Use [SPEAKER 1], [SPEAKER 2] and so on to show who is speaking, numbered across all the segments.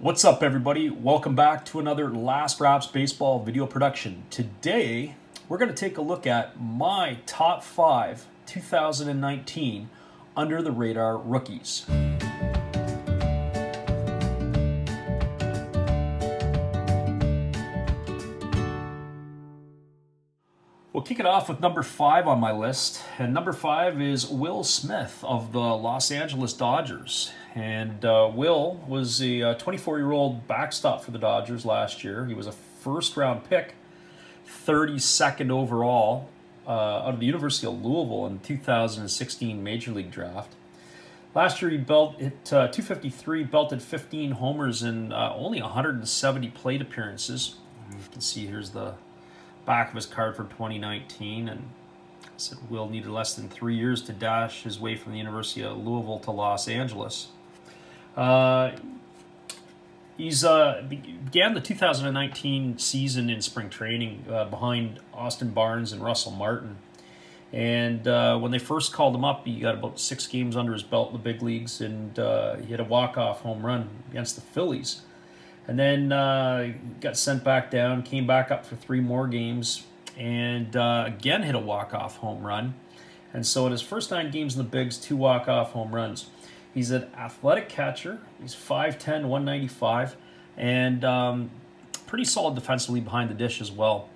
[SPEAKER 1] What's up, everybody? Welcome back to another Last Raps Baseball video production. Today, we're going to take a look at my top five 2019 under the radar rookies. We'll kick it off with number five on my list. And number five is Will Smith of the Los Angeles Dodgers. And uh, Will was a 24 uh, backstop for the Dodgers last year. He was a first round pick, 32nd overall uh, out of the University of Louisville in 2016 Major League Draft. Last year he built hit uh, 253, belted 15 homers in uh, only 170 plate appearances. You can see here's the back of his card for 2019 and said Will needed less than three years to dash his way from the University of Louisville to Los Angeles. Uh, he's uh, began the 2019 season in spring training uh, behind Austin Barnes and Russell Martin. And uh, when they first called him up, he got about six games under his belt in the big leagues, and uh, he had a walk-off home run against the Phillies. And then uh, got sent back down, came back up for three more games, and uh, again hit a walk-off home run. And so in his first nine games in the Bigs, two walk-off home runs. He's an athletic catcher. He's 5'10", 195, and um, pretty solid defensively behind the dish as well.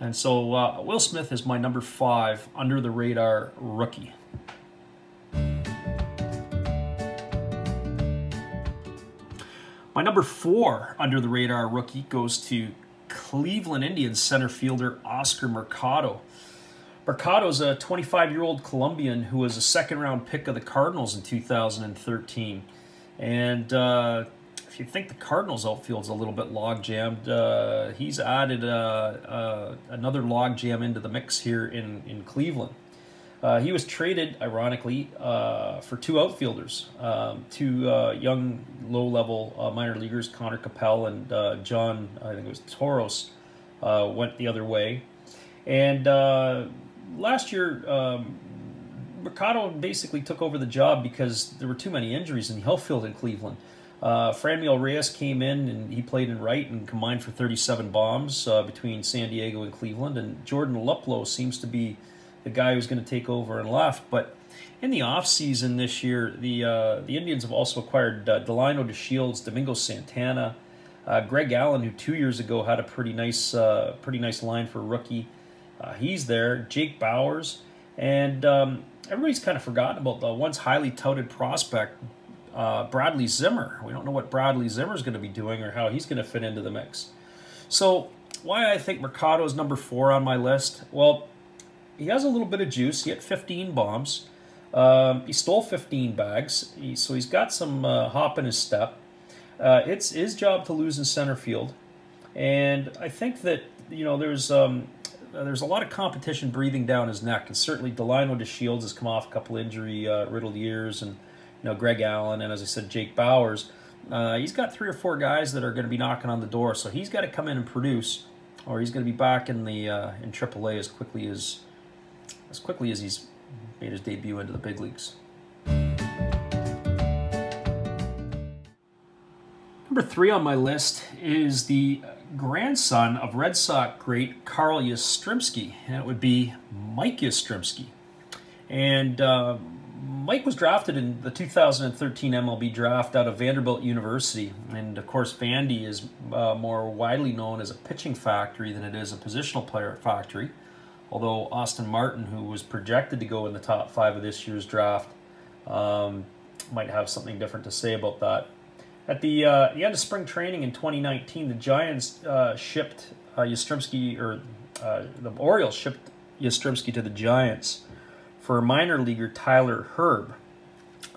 [SPEAKER 1] And so uh, Will Smith is my number five under the radar rookie. My number four under the radar rookie goes to Cleveland Indians center fielder Oscar Mercado. Mercado is a 25 year old Colombian who was a second round pick of the Cardinals in 2013. And uh, if you think the Cardinals outfield's a little bit log jammed, uh, he's added uh, uh another log jam into the mix here in, in Cleveland. Uh, he was traded, ironically, uh, for two outfielders, um, two uh, young, low-level uh, minor leaguers, Conner Capel and uh, John, I think it was Toros, uh, went the other way. And last year, um, Mercado basically took over the job because there were too many injuries in the outfield in Cleveland. Uh, Franmil Reyes came in and he played in right and combined for 37 bombs between San Diego and Cleveland. And Jordan Luplow seems to be the guy who's going to take over and left. But in the offseason this year, the uh, the Indians have also acquired uh, Delino DeShields, Domingo Santana, uh, Greg Allen, who two years ago had a pretty nice uh, pretty nice line for a rookie. Uh, he's there. Jake Bauers, and um, everybody's kind of forgotten about the once highly touted prospect uh, Bradley Zimmer. We don't know what Bradley Zimmer is going to be doing or how he's going to fit into the mix. So why I think Mercado is number four on my list? Well, he has a little bit of juice. He had 15 bombs. Um, he stole 15 bags, he, so he's got some uh, hop in his step. Uh, it's his job to lose in center field, and I think that you know there's um, there's a lot of competition breathing down his neck, and certainly Delino DeShields has come off a couple injury uh, riddled years, and you know Greg Allen, and as I said, Jake Bauers. Uh, he's got three or four guys that are going to be knocking on the door, so he's got to come in and produce, or he's going to be back in the uh, in AAA as quickly as as quickly as he's made his debut into the big leagues. Number three on my list is the grandson of Red Sox great Carl Yastrzemski, and it would be Mike Yastrzemski. And uh, Mike was drafted in the 2013 MLB draft out of Vanderbilt University. And of course, Vandy is uh, more widely known as a pitching factory than it is a positional player factory although Austin Martin, who was projected to go in the top five of this year's draft, um, might have something different to say about that. At the, uh, the end of spring training in 2019, the Giants uh, shipped uh, Yastrzemski, or uh, the Orioles shipped Yastrzemski to the Giants for minor leaguer Tyler Herb.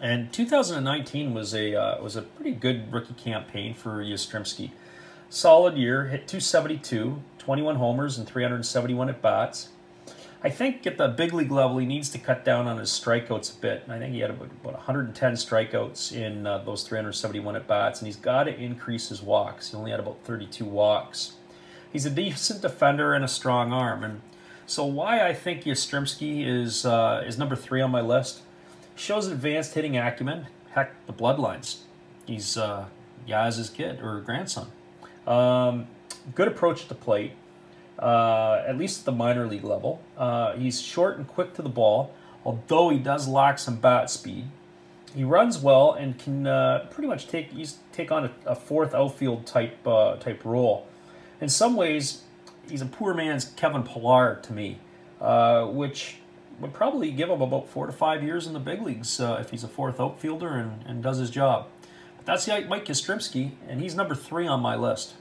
[SPEAKER 1] And 2019 was a uh, was a pretty good rookie campaign for Yastrzemski. Solid year, hit 272, 21 homers and 371 at bats. I think at the big league level, he needs to cut down on his strikeouts a bit. I think he had about, about 110 strikeouts in uh, those 371 at bats, and he's got to increase his walks. He only had about 32 walks. He's a decent defender and a strong arm, and so why I think Yastrzemski is uh, is number three on my list shows advanced hitting acumen. Heck, the bloodlines. He's uh, Yaz's kid or grandson. Um, good approach at the plate, uh, at least at the minor league level. Uh, he's short and quick to the ball, although he does lack some bat speed. He runs well and can uh, pretty much take take on a, a fourth outfield type uh, type role. In some ways, he's a poor man's Kevin Pillar to me, uh, which would probably give him about four to five years in the big leagues if he's a fourth outfielder and, and does his job. But that's Mike Yastrzemski, and he's number three on my list.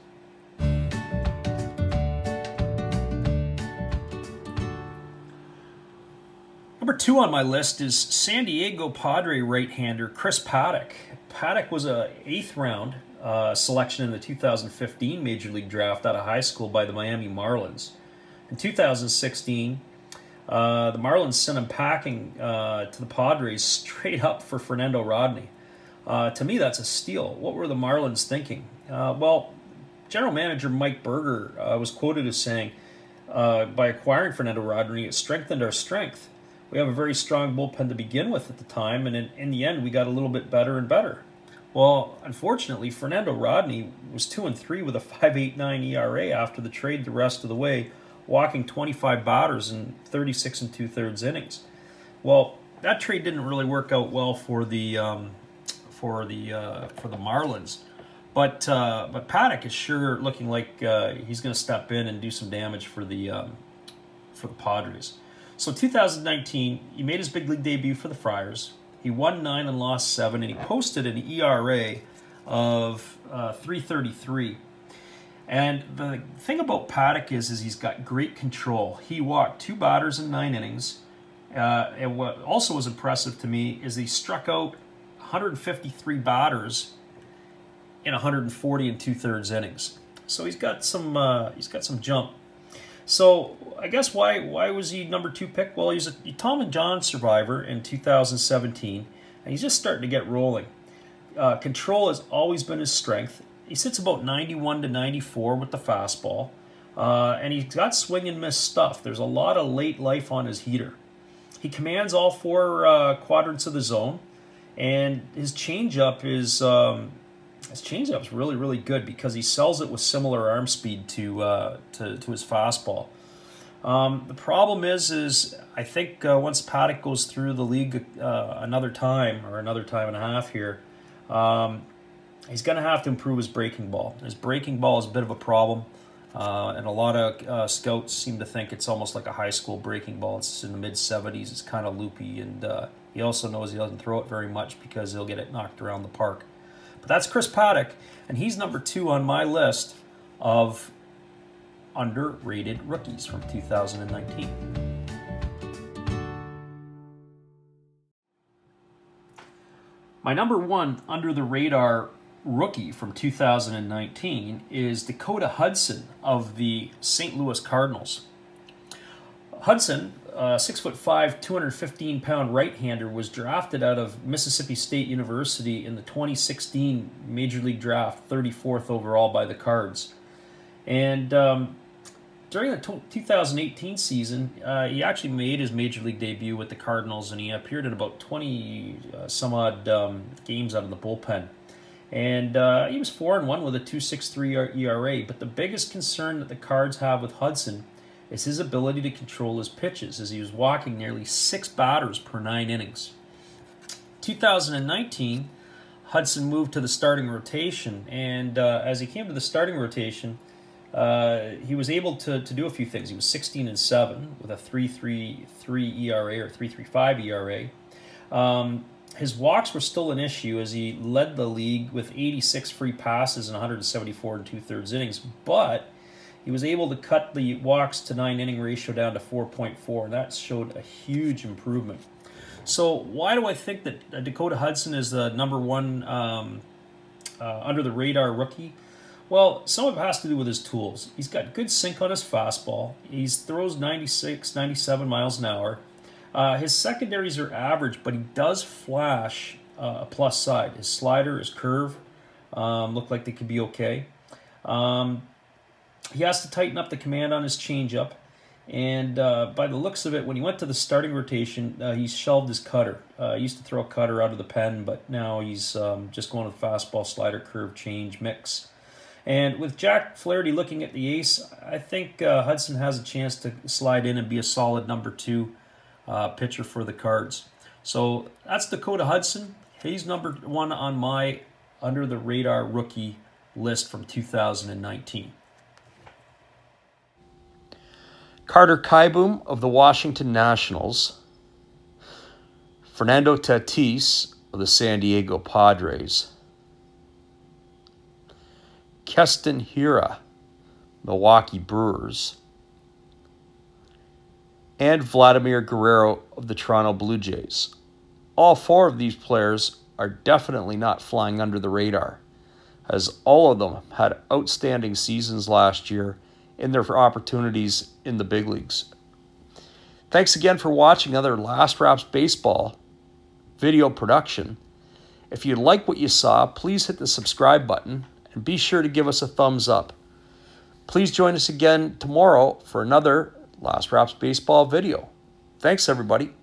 [SPEAKER 1] Number two on my list is San Diego Padre right-hander Chris Paddack. Paddack was a eighth round uh, selection in the 2015 Major League Draft out of high school by the Miami Marlins. In 2016, uh, the Marlins sent him packing uh, to the Padres straight up for Fernando Rodney. Uh, to me, that's a steal. What were the Marlins thinking? Uh, well, General Manager Mike Berger uh, was quoted as saying, by acquiring Fernando Rodney, it strengthened our strength we have a very strong bullpen to begin with at the time, and in, in the end, we got a little bit better and better. Well, unfortunately, Fernando Rodney was 2 and 3 with a 5.89 ERA after the trade the rest of the way, walking 25 batters in 36 and two thirds innings. Well, that trade didn't really work out well for the um, for the uh, for the Marlins, but uh, but Paddack is sure looking like uh, he's going to step in and do some damage for the um, for the Padres. So 2019, he made his big league debut for the Friars. He won nine and lost seven, and he posted an ERA of uh, 333. And the thing about Paddack is, is he's got great control. He walked two batters in nine innings. Uh, and what also was impressive to me is he struck out 153 batters in 140 and two thirds innings. So he's got some uh, he's got some jump. So I guess why why was he number two pick? Well, he's a Tommy John survivor in 2017, and he's just starting to get rolling. Uh, control has always been his strength. He sits about 91 to 94 with the fastball, uh, and he's got swing and miss stuff. There's a lot of late life on his heater. He commands all four uh, quadrants of the zone, and his changeup is um, his changeup is really, really good because he sells it with similar arm speed to uh, to, to his fastball. Um, the problem is, is I think uh, once Paddack goes through the league uh, another time or another time and a half here, um, he's going to have to improve his breaking ball. His breaking ball is a bit of a problem, uh, and a lot of uh, scouts seem to think it's almost like a high school breaking ball. It's in the mid 70s. It's kind of loopy, and uh, he also knows he doesn't throw it very much because he'll get it knocked around the park. That's Chris Paddack, and he's number two on my list of underrated rookies from 2019. My number one under the radar rookie from 2019 is Dakota Hudson of the St. Louis Cardinals. Hudson uh, six foot five, 215 pound right hander, was drafted out of Mississippi State University in the 2016 Major League Draft, 34th overall by the Cards. And um, during the 2018 season, uh, he actually made his Major League debut with the Cardinals, and he appeared in about 20 uh, some odd um, games out of the bullpen. And uh, he was 4 and 1 with a 2.63 ERA. But the biggest concern that the Cards have with Hudson is his ability to control his pitches, as he was walking nearly six batters per nine innings. 2019, Hudson moved to the starting rotation, and uh, as he came to the starting rotation, uh, he was able to, to do a few things. He was 16 and 7 with a 3.33 ERA or 3.35 ERA. Um, his walks were still an issue as he led the league with 86 free passes and 174 and two thirds innings, but he was able to cut the walks to nine inning ratio down to 4.4, and that showed a huge improvement. So why do I think that Dakota Hudson is the number one um, uh, under the radar rookie? Well, some of it has to do with his tools. He's got good sink on his fastball. He throws 96, 97 miles an hour. Uh, his secondaries are average, but he does flash uh, a plus side. His slider, his curve um, look like they could be okay. Um, he has to tighten up the command on his changeup. And uh, by the looks of it, when he went to the starting rotation, uh, he shelved his cutter. Uh, he used to throw a cutter out of the pen, but now he's um, just going with fastball, slider, curve, change, mix. And with Jack Flaherty looking at the ace, I think uh, Hudson has a chance to slide in and be a solid number two uh, pitcher for the Cards. So that's Dakota Hudson. He's number one on my under the radar rookie list from 2019.
[SPEAKER 2] Carter Kieboom of the Washington Nationals, Fernando Tatis of the San Diego Padres, Keston Hiura, Milwaukee Brewers, and Vladimir Guerrero of the Toronto Blue Jays. All four of these players are definitely not flying under the radar, as all of them had outstanding seasons last year in their opportunities in the big leagues. Thanks again for watching another Last Raps Baseball video production. If you like what you saw, please hit the subscribe button and be sure to give us a thumbs up. Please join us again tomorrow for another Last Raps Baseball video. Thanks, everybody.